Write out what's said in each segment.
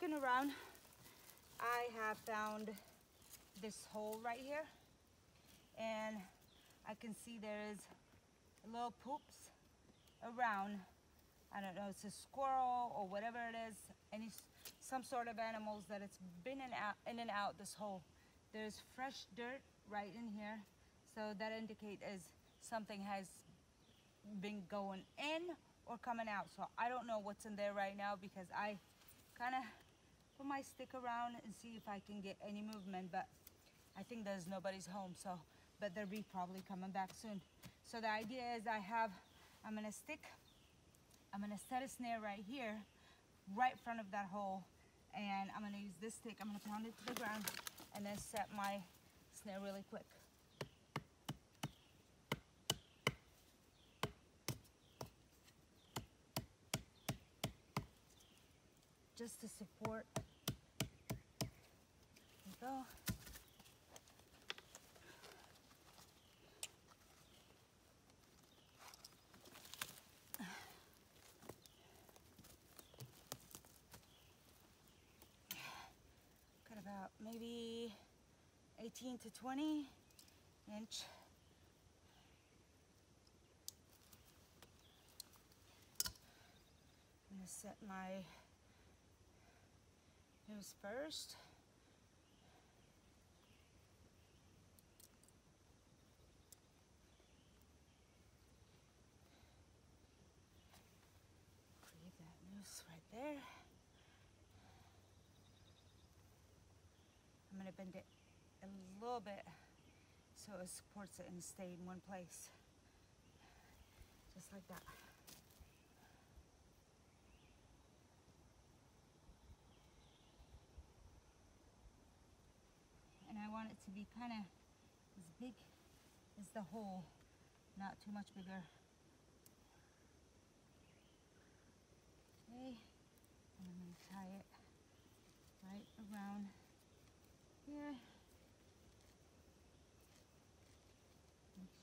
looking around, I have found this hole right here. And I can see there's little poops around. I don't know, it's a squirrel or whatever it is. Any, some sort of animals that it's been in, in and out this hole. There's fresh dirt right in here. So that indicates is something has been going in or coming out. So I don't know what's in there right now because I kind of put my stick around and see if I can get any movement, but I think there's nobody's home. So, but they'll be probably coming back soon. So the idea is I have, I'm gonna stick, I'm gonna set a snare right here, right in front of that hole. And I'm gonna use this stick, I'm gonna pound it to the ground and then set my snare really quick. just to support. Go. Got about maybe 18 to 20 inch I'm gonna set my noose first. Create that noose right there. I'm going to bend it a little bit so it supports it and stay in one place. Just like that. And I want it to be kind of as big as the hole, not too much bigger. Okay, and I'm to tie it right around Make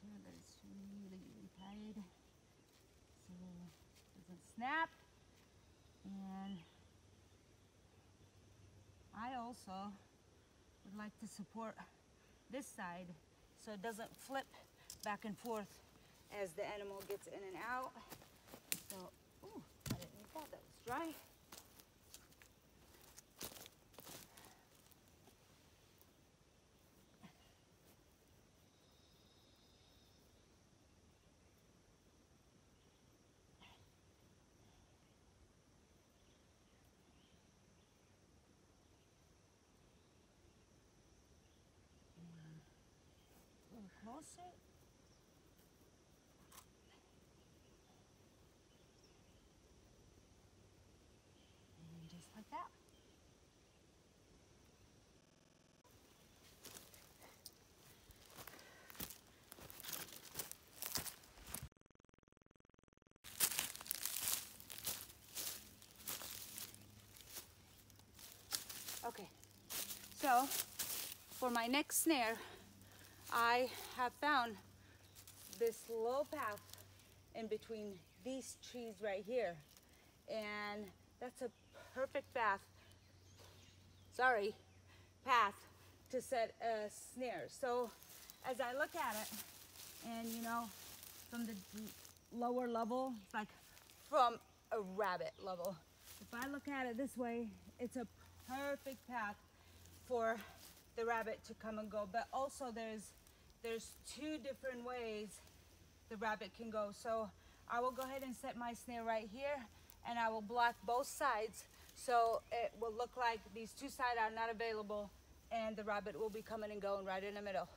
sure that it's really, really tight so it doesn't snap. And I also would like to support this side so it doesn't flip back and forth as the animal gets in and out. So, ooh, I didn't need that, that was dry. Closer. And mm, just like that. Okay, so for my next snare, I have found this low path in between these trees right here. And that's a perfect path, sorry, path to set a snare. So as I look at it, and you know, from the lower level, like from a rabbit level. If I look at it this way, it's a perfect path for the rabbit to come and go. But also there's there's two different ways the rabbit can go. So I will go ahead and set my snare right here and I will block both sides so it will look like these two sides are not available and the rabbit will be coming and going right in the middle.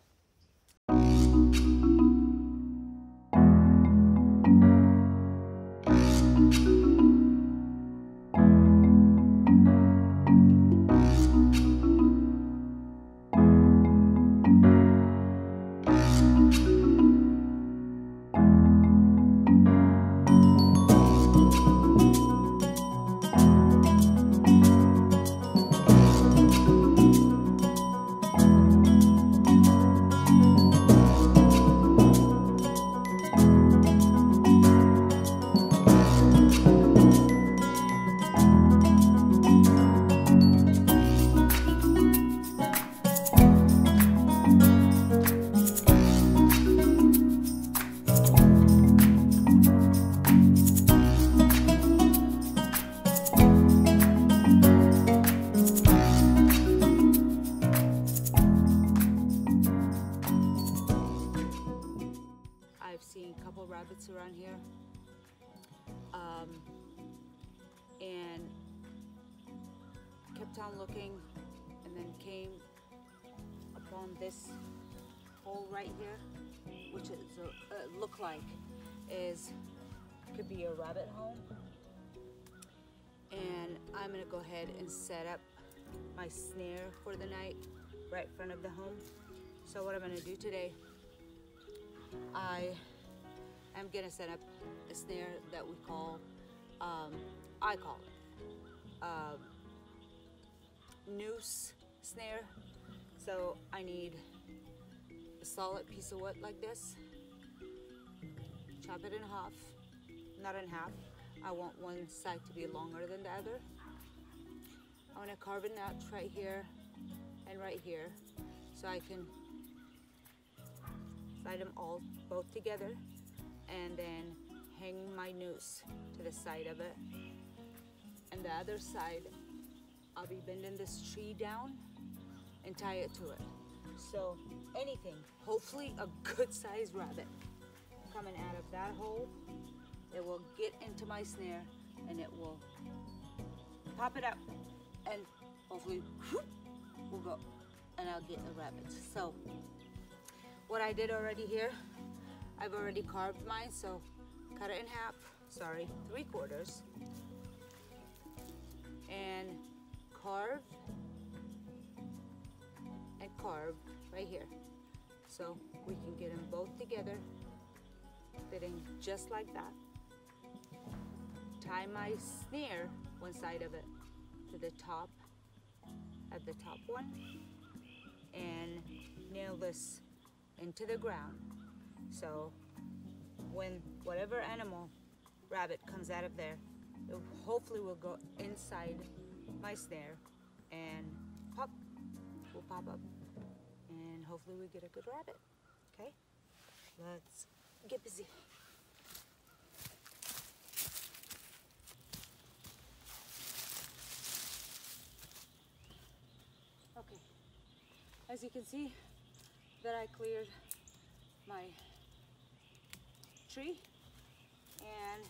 a couple rabbits around here. Um, and kept on looking and then came upon this hole right here, which is uh, uh, look like is could be a rabbit hole. And I'm gonna go ahead and set up my snare for the night right in front of the home. So what I'm gonna do today, I am gonna set up a snare that we call, um, I call it, um, noose snare. So I need a solid piece of wood like this, chop it in half, not in half. I want one side to be longer than the other. I'm gonna carve a notch right here and right here so I can slide them all both together and then hang my noose to the side of it. And the other side, I'll be bending this tree down and tie it to it. So anything, hopefully a good sized rabbit coming out of that hole, it will get into my snare and it will pop it up and hopefully whoop, will go and I'll get a rabbit. So what I did already here, I've already carved mine, so cut it in half, sorry, three quarters, and carve and carve right here. So we can get them both together, fitting just like that. Tie my snare, one side of it, to the top, at the top one, and nail this into the ground. So when whatever animal, rabbit comes out of there, it hopefully will go inside my snare and pop, will pop up. And hopefully we get a good rabbit, okay? Let's get busy. Okay, as you can see, that I cleared my tree and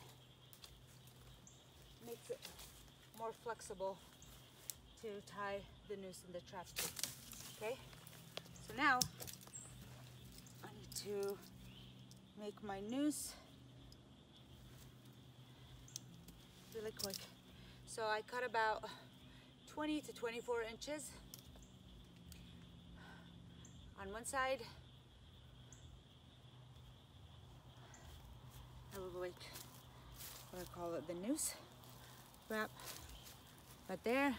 makes it more flexible to tie the noose in the trap. Okay, so now I need to make my noose really quick. So I cut about 20 to 24 inches on one side. Will like what I call it the noose wrap right there.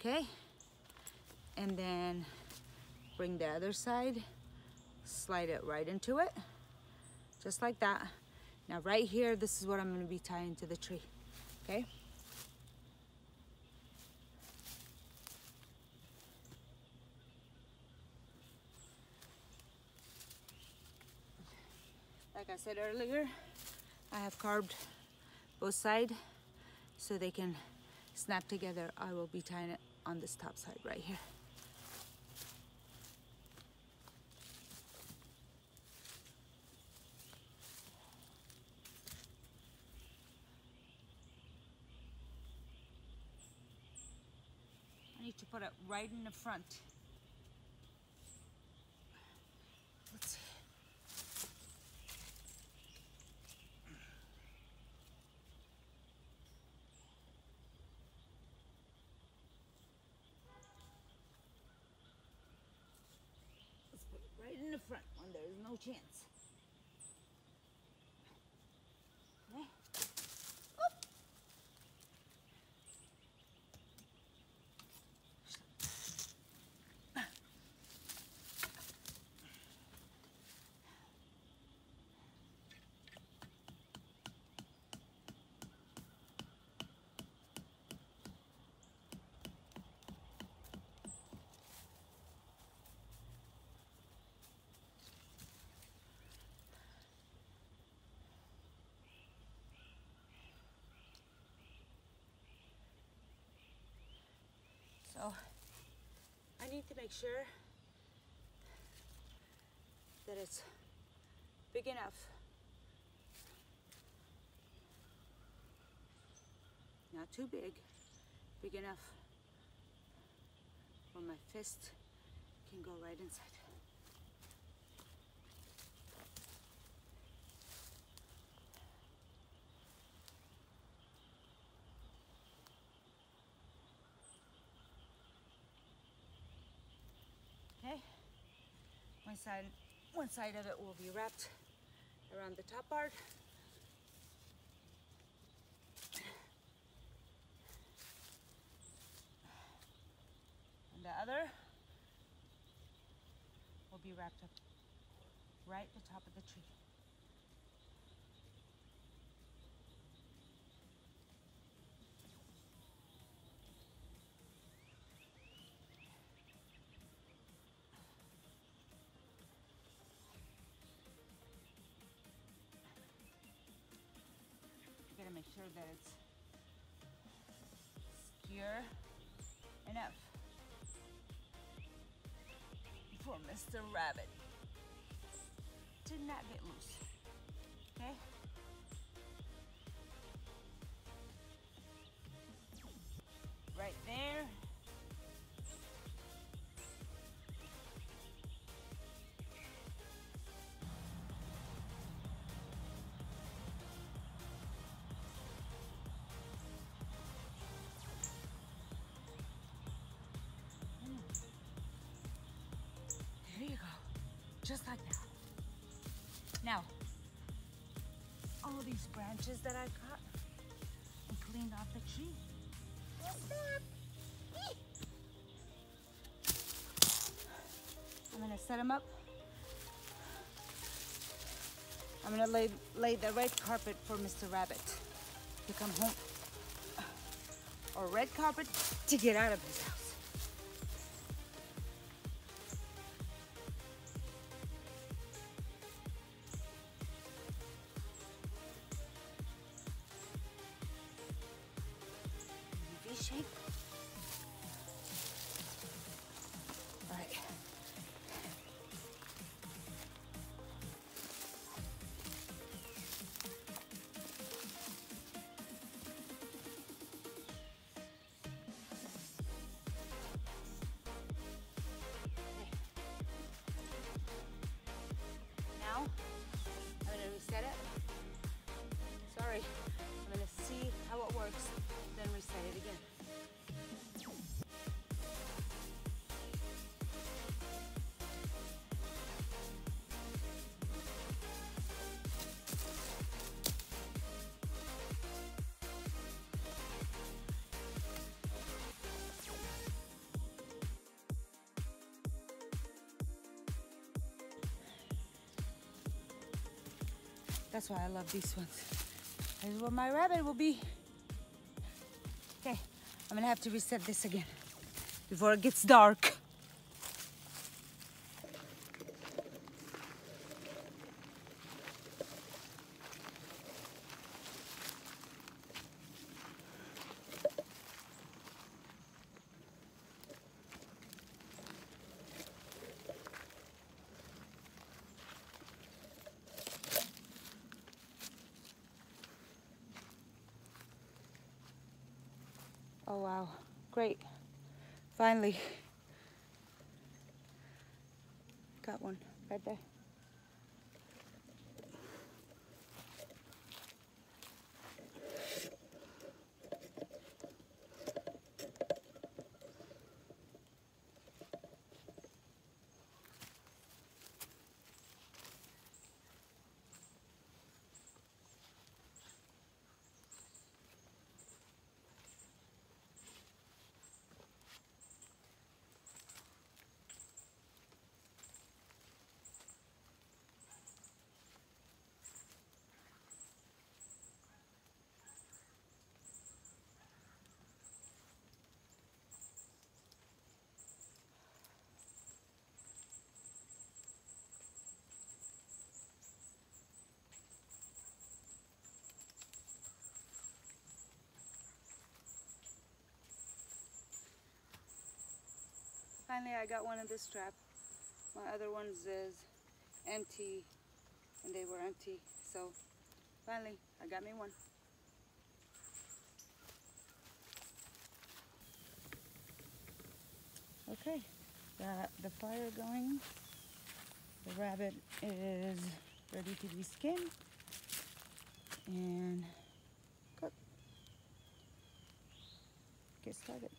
Okay, and then bring the other side, slide it right into it, just like that. Now right here, this is what I'm gonna be tying to the tree, okay? Like I said earlier, I have carved both sides so they can snap together. I will be tying it on this top side right here. I need to put it right in the front. Let's see. Let's put it right in the front when there is no chance. So I need to make sure that it's big enough Not too big, big enough where my fist can go right inside. Okay, one side, one side of it will be wrapped around the top part. And the other will be wrapped up right at the top of the tree. Sure that it's secure enough for Mr. Rabbit to not get loose. Okay? Right there. Just like that. Now, all these branches that I cut and cleaned off the tree. I'm gonna set them up. I'm gonna lay, lay the red carpet for Mr. Rabbit to come home. Or red carpet to get out of his house. Reset it. Sorry, I'm gonna see how it works, then reset it again. That's why I love these ones. This is what my rabbit will be. Okay, I'm gonna have to reset this again before it gets dark. Finally. finally I got one in this trap. My other ones is empty and they were empty. So finally I got me one. Okay, got the fire going. The rabbit is ready to be skinned and cook. Get started.